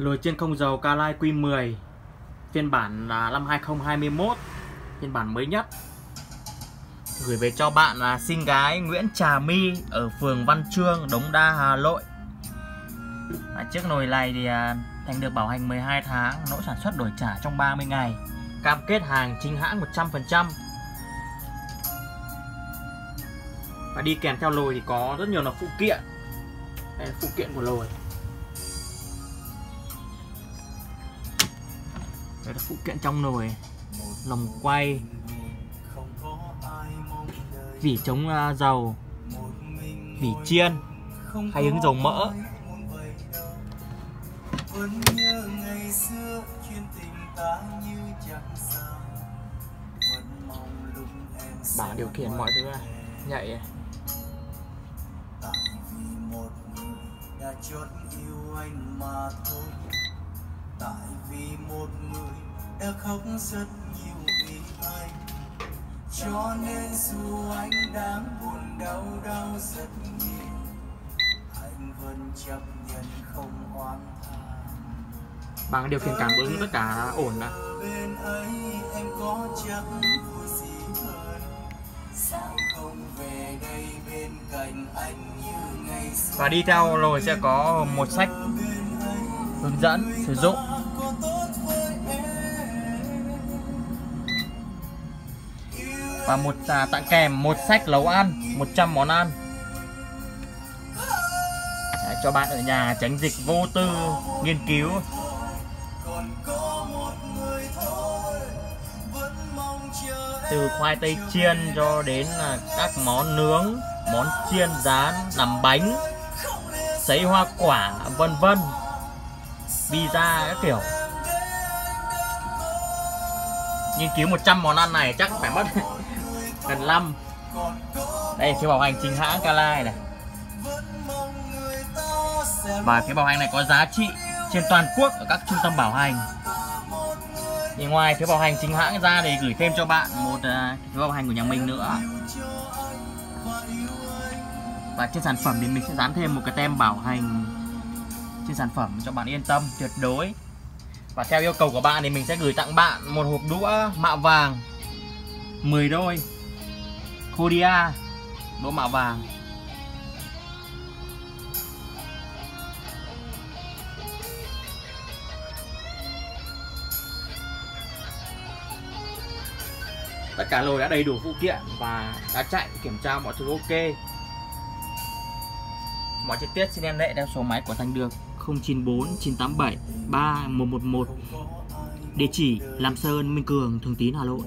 Lùi trên không dầu Calai Q10 Phiên bản là năm 2021 Phiên bản mới nhất. Gửi về cho bạn là xinh gái Nguyễn Trà My Ở phường Văn Trương, Đống Đa, Hà Nội. À, Chiếc nồi này thì à, Thành được bảo hành 12 tháng Nỗ sản xuất đổi trả trong 30 ngày. Cam kết hàng chính hãng 100% Và đi kèm theo lồi thì có rất nhiều là phụ kiện. Đây là phụ kiện của lồi. Đấy là phụ kiện trong nồi. Lồng quay. Vỉ chống à, dầu. Vỉ chiên. Hay hứng dầu mỡ. Vẫn bảng điều khiển mọi thứ này nhạy tại đã chót yêu anh mà thôi. Tại vì một người đã khóc rất nhiều vì anh. Cho nên dù anh đang buồn đau đau rất nhiều anh vẫn chấp nhận không oán than bằng điều khiển cảm ứng tất cả ổn đã. và đi theo rồi sẽ có một sách hướng dẫn sử dụng và một à, tặng kèm một sách nấu ăn 100 món ăn. Đấy, cho bạn ở nhà tránh dịch vô tư nghiên cứu. Từ khoai tây chiên cho đến là các món nướng món chiên rán làm bánh sấy hoa quả vân vân. Pizza các kiểu. Nghiên cứu 100 món ăn này chắc phải mất cần 5 đây cái bảo hành chính hãng Calai này. Và cái bảo hành này có giá trị trên toàn quốc ở các trung tâm bảo hành. Thì ngoài phiếu bảo hành chính hãng ra thì gửi thêm cho bạn một uh, phiếu bảo hành của nhà mình nữa. Và trên sản phẩm thì mình sẽ dán thêm một cái tem bảo hành trên sản phẩm cho bạn yên tâm tuyệt đối. Và theo yêu cầu của bạn thì mình sẽ gửi tặng bạn một hộp đũa mạ vàng 10 đôi. Kodia đỗ mạ vàng. Tất cả lồi đã đầy đủ phụ kiện và đã chạy kiểm tra mọi thứ ok. Mọi chi tiết xin em lệ theo số máy của Thành Được 094 987 3111 địa chỉ Lam Sơn, Minh Cường, Thường Tín, Hà Nội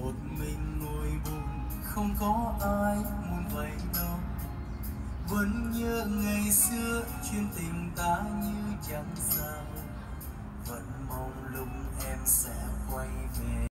không có ai muốn vậy đâu vẫn nhớ ngày xưa, chuyện tình ta như chẳng sao vẫn mong lúc em sẽ quay về.